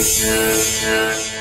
是，是，是。